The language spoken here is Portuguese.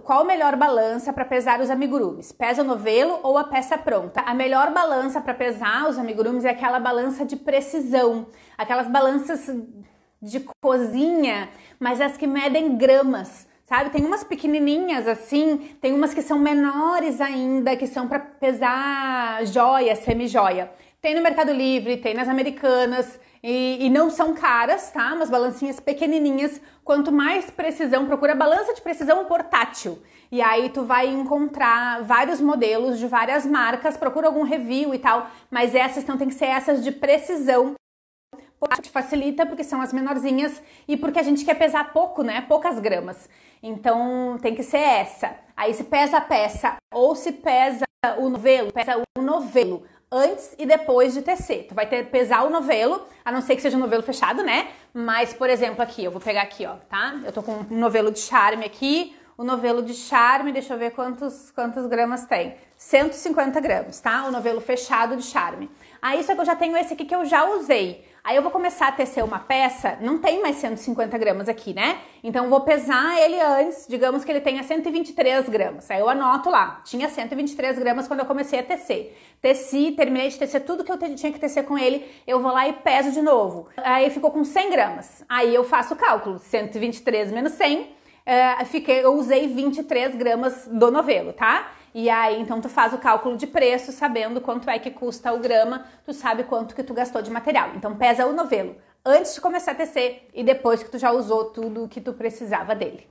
Qual a melhor balança para pesar os amigurumis? Pesa o novelo ou a peça pronta? A melhor balança para pesar os amigurumis é aquela balança de precisão, aquelas balanças de cozinha, mas as que medem gramas. Sabe? Tem umas pequenininhas assim, tem umas que são menores ainda, que são para pesar joia, semi-joia. Tem no Mercado Livre, tem nas Americanas e, e, não são caras, tá? Umas balancinhas pequenininhas. Quanto mais precisão, procura balança de precisão portátil. E aí tu vai encontrar vários modelos de várias marcas, procura algum review e tal, mas essas então tem que ser essas de precisão. Te facilita porque são as menorzinhas e porque a gente quer pesar pouco, né? Poucas gramas. Então tem que ser essa. Aí se pesa a peça ou se pesa o novelo, pesa o novelo antes e depois de tecer. Tu vai ter pesar o novelo, a não ser que seja um novelo fechado, né? Mas, por exemplo, aqui, eu vou pegar aqui, ó, tá? Eu tô com um novelo de charme aqui, o novelo de charme, deixa eu ver quantos, quantos gramas tem. 150 gramas, tá? O novelo fechado de charme. Aí, só que eu já tenho esse aqui que eu já usei. Aí eu vou começar a tecer uma peça, não tem mais 150 gramas aqui, né? Então eu vou pesar ele antes, digamos que ele tenha 123 gramas. Aí eu anoto lá, tinha 123 gramas quando eu comecei a tecer. Teci, terminei de tecer tudo que eu tinha que tecer com ele, eu vou lá e peso de novo. Aí ficou com 100 gramas. Aí eu faço o cálculo, 123 menos 100, é, fiquei, eu usei 23 gramas do novelo, tá? E aí, então, tu faz o cálculo de preço, sabendo quanto é que custa o grama, tu sabe quanto que tu gastou de material. Então, pesa o novelo antes de começar a tecer e depois que tu já usou tudo o que tu precisava dele.